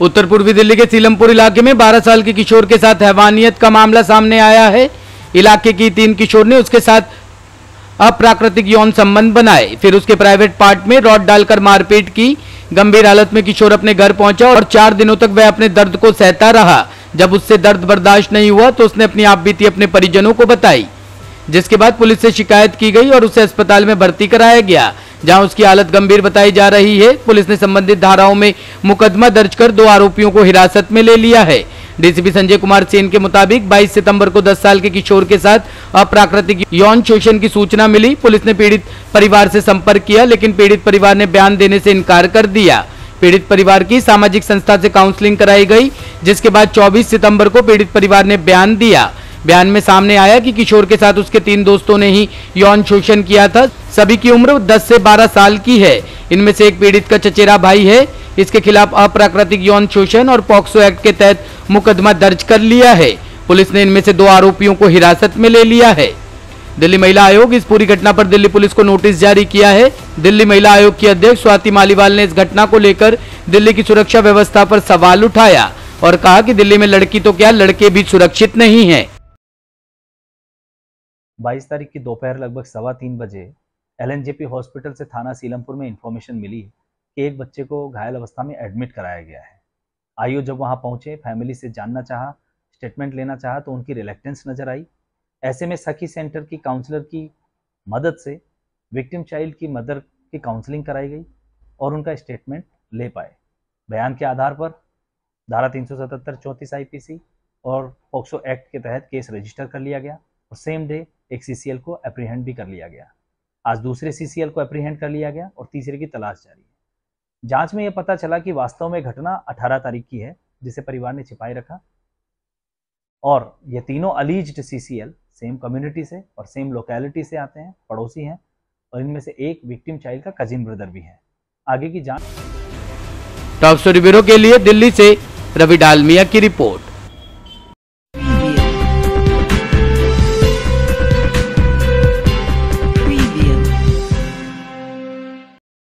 उत्तर पूर्वी दिल्ली के सीलमपुर इलाके में 12 साल के किशोर के साथ हैवानियत का मामला सामने आया है। इलाके की तीन किशोर ने उसके साथ अप्राकृतिक यौन संबंध बनाए। फिर उसके प्राइवेट पार्ट में रॉड डालकर मारपीट की। गंभीर हालत में किशोर अपने घर पहुँचा और चार दिनों तक वह अपने दर्द को सहता रहा। जब उससे दर्द बर्दाश्त नहीं हुआ तो उसने अपनी आप बीती अपने परिजनों को बताई, जिसके बाद पुलिस से शिकायत की गई और उसे अस्पताल में भर्ती कराया गया। जहाँ उसकी हालत गंभीर बताई जा रही है, पुलिस ने संबंधित धाराओं में मुकदमा दर्ज कर दो आरोपियों को हिरासत में ले लिया है। डीसीपी संजय कुमार सेन के मुताबिक 22 सितंबर को 10 साल के किशोर के साथ अप्राकृतिक यौन शोषण की सूचना मिली। पुलिस ने पीड़ित परिवार से संपर्क किया, लेकिन पीड़ित परिवार ने बयान देने से इनकार कर दिया। पीड़ित परिवार की सामाजिक संस्था से काउंसलिंग कराई गई, जिसके बाद 24 सितंबर को पीड़ित परिवार ने बयान दिया। बयान में सामने आया कि किशोर के साथ उसके तीन दोस्तों ने ही यौन शोषण किया था। सभी की उम्र 10 से 12 साल की है। इनमें से एक पीड़ित का चचेरा भाई है। इसके खिलाफ अप्राकृतिक यौन शोषण और पॉक्सो एक्ट के तहत मुकदमा दर्ज कर लिया है। पुलिस ने इनमें से दो आरोपियों को हिरासत में ले लिया है। दिल्ली महिला आयोग इस पूरी घटना पर दिल्ली पुलिस को नोटिस जारी किया है। दिल्ली महिला आयोग की अध्यक्ष स्वाति मालीवाल ने इस घटना को लेकर दिल्ली की सुरक्षा व्यवस्था पर सवाल उठाया और कहा कि दिल्ली में लड़की तो क्या, लड़के भी सुरक्षित नहीं है। 22 तारीख की दोपहर लगभग सवा तीन बजे एलएनजेपी हॉस्पिटल से थाना सीलमपुर में इंफॉर्मेशन मिली कि एक बच्चे को घायल अवस्था में एडमिट कराया गया है। आइयो जब वहाँ पहुँचे फैमिली से जानना चाहा स्टेटमेंट लेना चाहा तो उनकी रिलेक्टेंस नज़र आई। ऐसे में सखी सेंटर की काउंसलर की मदद से विक्टिम चाइल्ड की मदर की काउंसलिंग कराई गई और उनका स्टेटमेंट ले पाए। बयान के आधार पर धारा तीन सौ सतहत्तर चौंतीस आई और पॉक्सो एक्ट के तहत केस रजिस्टर कर लिया गया और सेम डे एक सी को अप्रीहेंड भी कर लिया गया। आज दूसरे सीसीएल को अप्रीहेंड कर लिया गया और तीसरे की तलाश जारी है। जाँच में यह पता चला कि वास्तव में घटना 18 तारीख की है, जिसे परिवार ने छिपाई रखा। और ये तीनों अलीज्ड सीसीएल सेम कम्युनिटी से और सेम लोकेलिटी से आते हैं, पड़ोसी हैं और इनमें से एक विक्टिम चाइल्ड का कजिन ब्रदर भी है। आगे की जाँच टॉप स्टोरी ब्यूरो के लिए दिल्ली से रवि डालमिया की रिपोर्ट।